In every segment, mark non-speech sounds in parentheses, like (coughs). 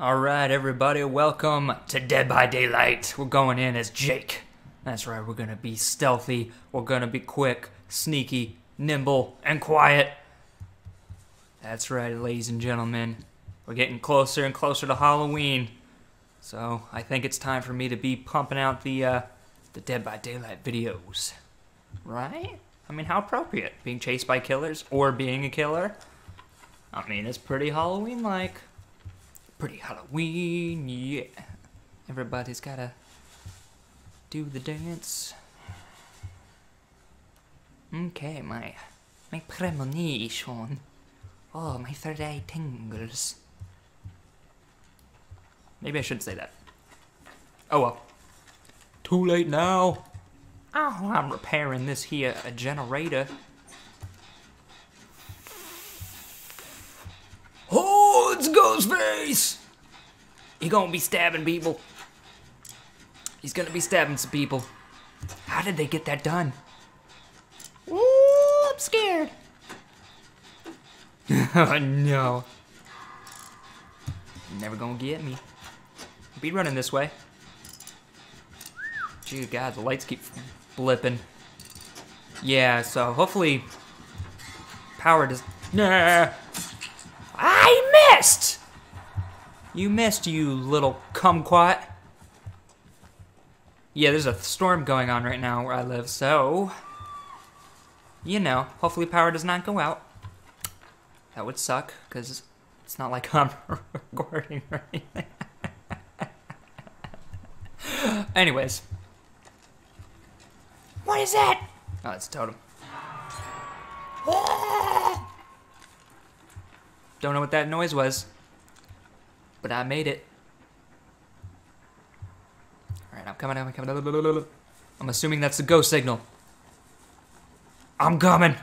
All right, everybody, welcome to Dead by Daylight. We're going in as Jake. That's right, we're gonna be stealthy, we're gonna be quick, sneaky, nimble, and quiet. That's right, ladies and gentlemen. We're getting closer and closer to Halloween. So I think it's time for me to be pumping out the uh, the Dead by Daylight videos. Right? I mean, how appropriate. Being chased by killers or being a killer. I mean, it's pretty Halloween like. Pretty Halloween, yeah. Everybody's gotta do the dance. Okay, my my premonition. Oh, my third eye tingles. Maybe I shouldn't say that. Oh well. Too late now. Oh, I'm repairing this here a generator. Oh, it's Ghostface! He gonna be stabbing people. He's gonna be stabbing some people. How did they get that done? Ooh, I'm scared. (laughs) oh no. Never gonna get me. Be running this way. Gee, God, the lights keep blipping. Yeah, so hopefully power does. Nah. I missed. You missed, you little kumquat. Yeah, there's a storm going on right now where I live, so you know, hopefully power does not go out. That would suck, because it's not like (laughs) I'm recording or anything. (laughs) Anyways. What is that? Oh, it's a totem. Don't know what that noise was, but I made it. Alright, I'm coming, I'm coming. I'm assuming that's the go signal. I'm coming.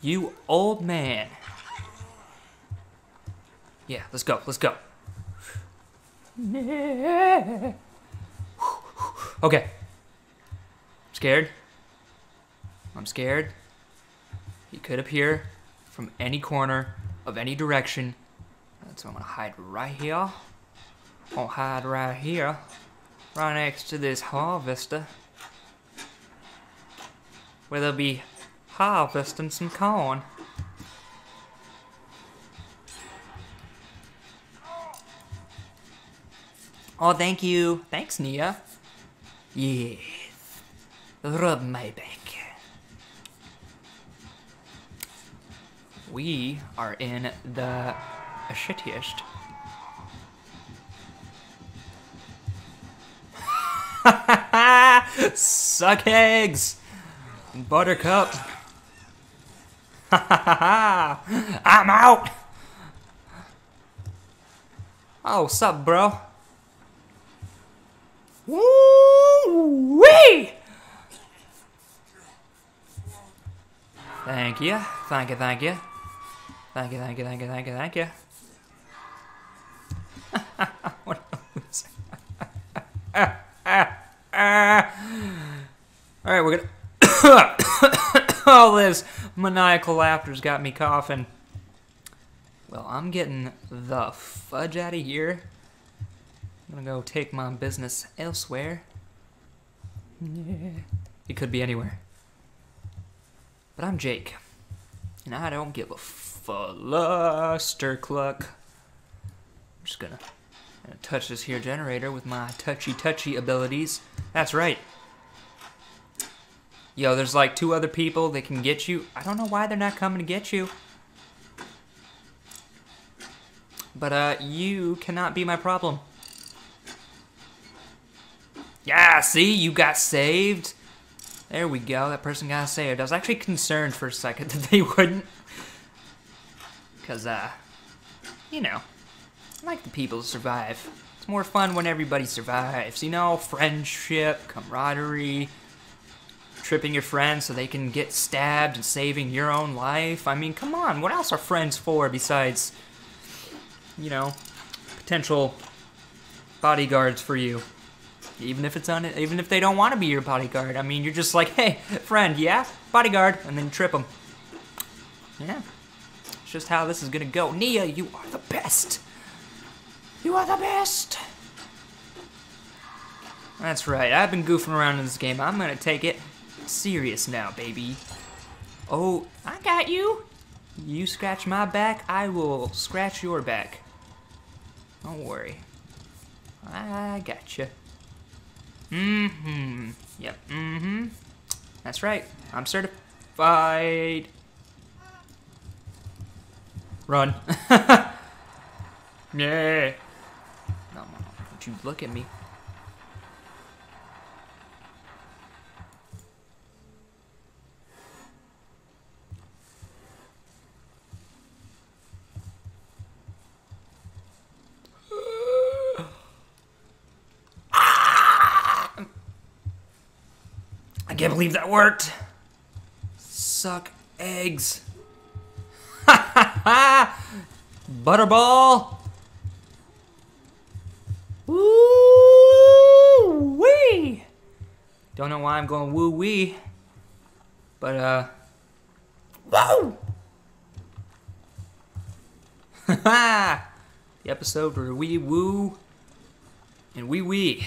You old man. Yeah, let's go, let's go. (laughs) Okay. Scared? I'm scared. He could appear from any corner of any direction. So I'm gonna hide right here. I'll hide right here. Right next to this harvester. Where they'll be harvesting some corn. Oh, thank you. Thanks, Nia. Yes. Rub my back. We are in the shittiest. (laughs) Suck eggs! Buttercup. (laughs) I'm out! Oh, sup, bro? Woo wee! Thank you, thank you, thank you. Thank you, thank you, thank you, thank you, thank you. (laughs) what (laughs) Alright, we're gonna. (coughs) All this maniacal laughter's got me coughing. Well, I'm getting the fudge out of here. I'm gonna go take my business elsewhere. Yeah. It could be anywhere. But I'm Jake. And I don't give a fluster cluck. I'm just gonna, gonna touch this here generator with my touchy touchy abilities. That's right. Yo, there's like two other people that can get you. I don't know why they're not coming to get you. But uh, you cannot be my problem. Yeah, see, you got saved. There we go, that person got saved. I was actually concerned for a second (laughs) that they wouldn't. Because, uh, you know, I like the people to survive. It's more fun when everybody survives, you know? Friendship, camaraderie, tripping your friends so they can get stabbed and saving your own life. I mean, come on, what else are friends for besides, you know, potential bodyguards for you? Even if it's on it, even if they don't want to be your bodyguard. I mean, you're just like, hey, friend, yeah, bodyguard, and then trip them. Yeah, it's just how this is gonna go. Nia, you are the best. You are the best! That's right, I've been goofing around in this game. I'm gonna take it serious now, baby. Oh, I got you! You scratch my back, I will scratch your back. Don't worry. I got you. Mm-hmm. Yep, mm-hmm. That's right. I'm certified. Run. (laughs) yeah. No, don't you look at me. I can't believe that worked. Suck eggs. (laughs) Butterball! Woo wee! Don't know why I'm going woo wee, but uh, woo! Ha (laughs) The episode where we woo and wee wee.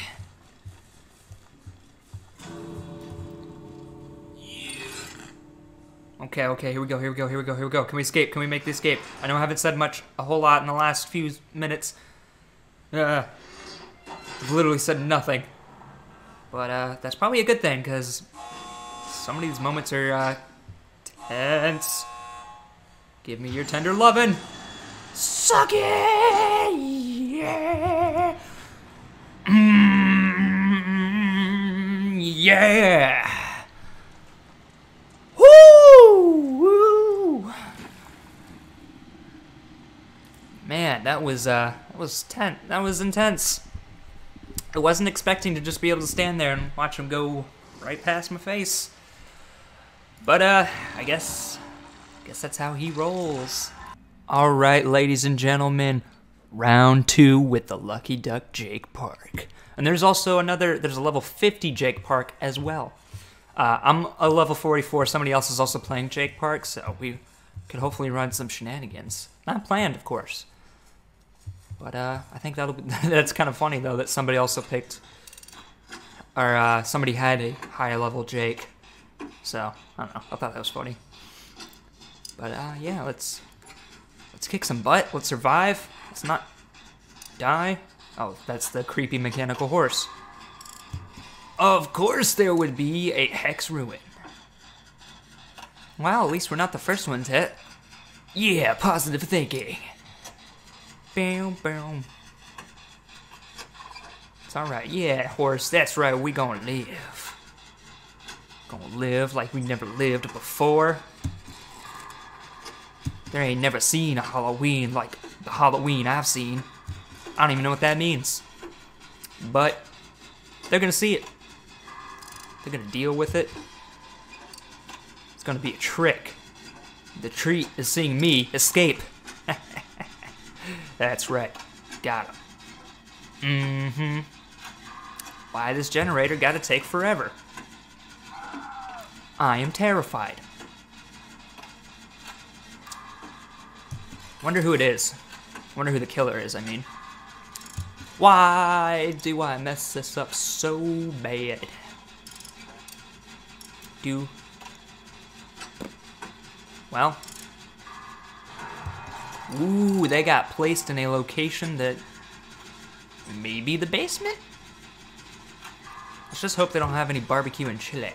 Okay, okay, here we go, here we go, here we go, here we go. Can we escape? Can we make the escape? I know I haven't said much, a whole lot in the last few minutes. Uh, I've literally said nothing. But uh, that's probably a good thing, because some of these moments are uh, tense. Give me your tender lovin'. Suck it! Yeah! Mm, (clears throat) yeah! Woo! Woo! Man, that was uh, that was tense. That was intense. I wasn't expecting to just be able to stand there and watch him go right past my face. But uh, I guess, I guess that's how he rolls. All right, ladies and gentlemen, round two with the Lucky Duck Jake Park. And there's also another. There's a level 50 Jake Park as well. Uh, I'm a level 44. Somebody else is also playing Jake Park, so we could hopefully run some shenanigans. Not planned, of course. But uh, I think that'll be, (laughs) that's kind of funny though that somebody also picked, or uh, somebody had a higher level Jake. So I don't know. I thought that was funny. But uh, yeah, let's let's kick some butt. Let's survive. Let's not die. Oh, that's the creepy mechanical horse. Of course there would be a Hex Ruin. Well, at least we're not the first ones hit. Yeah, positive thinking. Boom, boom. It's alright. Yeah, horse, that's right. We gonna live. Gonna live like we never lived before. There ain't never seen a Halloween like the Halloween I've seen. I don't even know what that means. But they're gonna see it. They're gonna deal with it. It's gonna be a trick. The treat is seeing me escape. That's right. Got him. Mm-hmm. Why this generator gotta take forever? I am terrified. Wonder who it is. Wonder who the killer is, I mean. Why do I mess this up so bad? Do. Well. Ooh, they got placed in a location that maybe the basement? Let's just hope they don't have any barbecue in Chilli.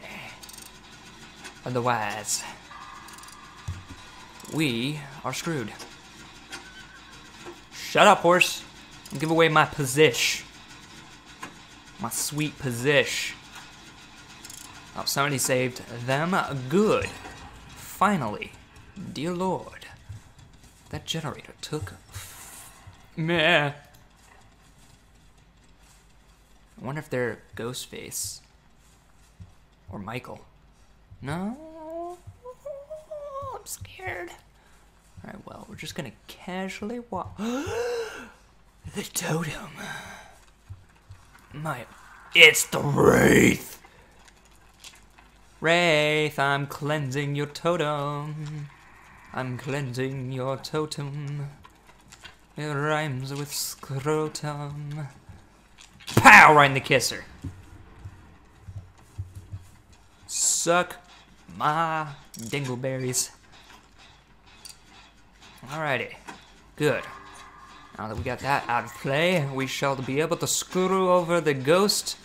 Otherwise, we are screwed. Shut up, horse. Give away my position. My sweet position. Oh, somebody saved them. Good. Finally. Dear Lord. That generator took... Meh. I wonder if they're Ghostface. Or Michael. No? I'm scared. Alright, well, we're just gonna casually walk. (gasps) the totem. My. It's the Wraith! Wraith, I'm cleansing your totem. I'm cleansing your totem. It rhymes with scrotum. Pow! Right in the kisser. Suck my dingleberries. Alrighty. Good. Now that we got that out of play, we shall be able to screw over the ghost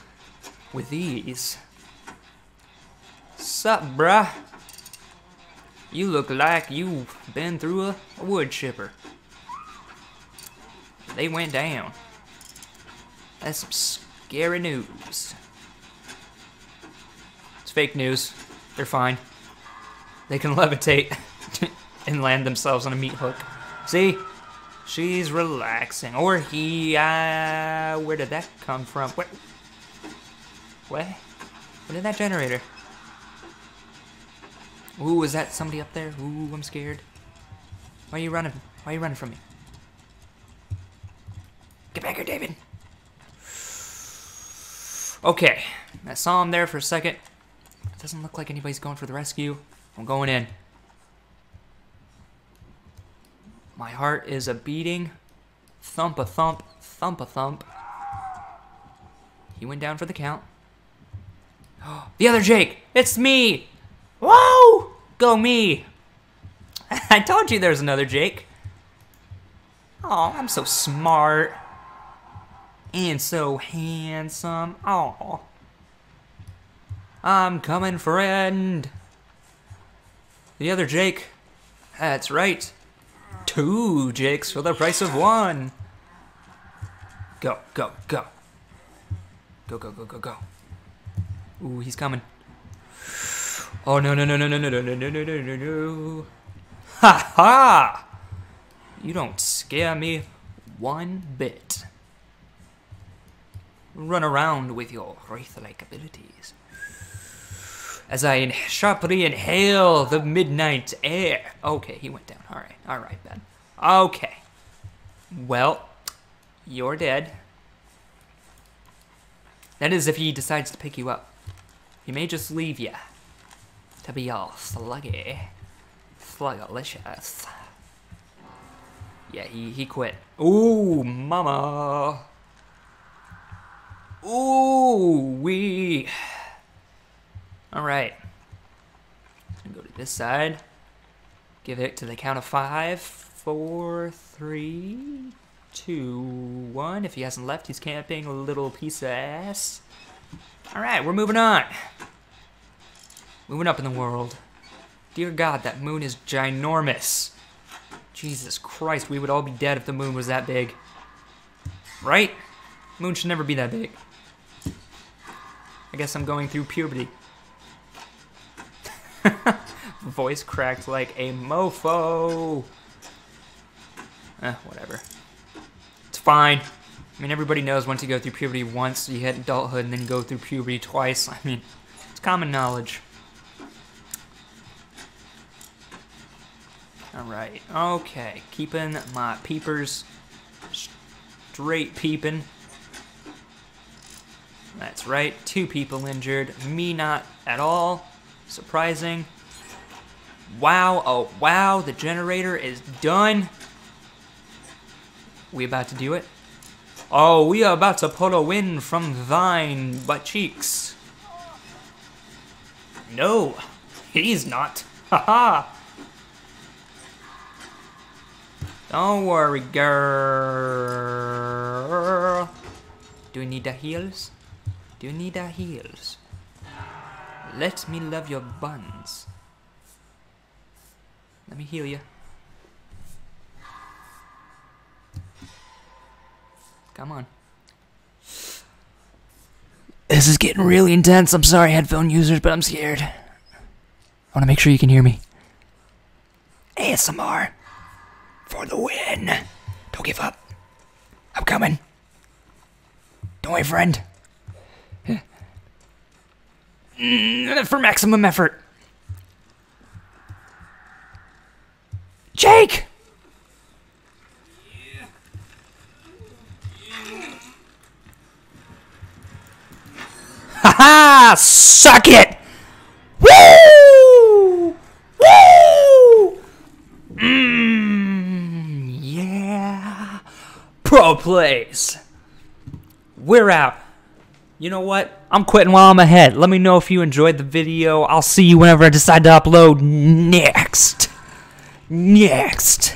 with ease. Sup, bruh? You look like you've been through a, a wood chipper. They went down. That's some scary news. It's fake news. They're fine. They can levitate (laughs) and land themselves on a meat hook. See? She's relaxing. Or he, uh, where did that come from? What? What? What did that generator? Ooh, is that somebody up there? Ooh, I'm scared. Why are you running? Why are you running from me? Get back here, David. Okay, I saw him there for a second. It doesn't look like anybody's going for the rescue. I'm going in. My heart is a beating. Thump a thump, thump a thump. He went down for the count. (gasps) the other Jake! It's me! Whoa! Go me! (laughs) I told you there's another Jake. Oh, I'm so smart. And so handsome. Oh. I'm coming, friend. The other Jake. That's right. Two Jakes for the price of one. Go, go, go. Go, go, go, go, go. Ooh, he's coming. Oh no no no no no no no no no no no no Ha ha! You don't scare me one bit. Run around with your wraith-like abilities. As I in sharply inhale the midnight air. Okay, he went down. Alright, alright, Ben. Okay. Well, you're dead. That is if he decides to pick you up. He may just leave you to be all sluggy. Sluggalicious. Yeah, he, he quit. Ooh, mama. Ooh, we. Alright. Go to this side. Give it to the count of five. Four, three, two, one. If he hasn't left, he's camping little piece of ass. Alright, we're moving on. Moving up in the world. Dear God, that moon is ginormous. Jesus Christ, we would all be dead if the moon was that big. Right? Moon should never be that big. I guess I'm going through puberty. (laughs) Voice cracked like a mofo. Eh, whatever. It's fine. I mean, everybody knows once you go through puberty once, you hit adulthood, and then go through puberty twice. I mean, it's common knowledge. Alright, okay. Keeping my peepers straight peeping. That's right, two people injured. Me not at all. Surprising. Wow, oh wow, the generator is done. We about to do it? Oh, we are about to pull a win from thine butt cheeks. No, he's not. Haha. Don't worry, girl. Do you need the heels? Do you need the heels? Let me love your buns. Let me heal you. Come on. This is getting really intense. I'm sorry, headphone users, but I'm scared. I want to make sure you can hear me. ASMR. For the win. Don't give up. I'm coming. Don't worry, friend. Mm, for maximum effort. Jake! Ha ha! Suck it! Woo! Woo! Mmm, yeah. Plays. We're out. You know what? I'm quitting while I'm ahead. Let me know if you enjoyed the video. I'll see you whenever I decide to upload next. Next.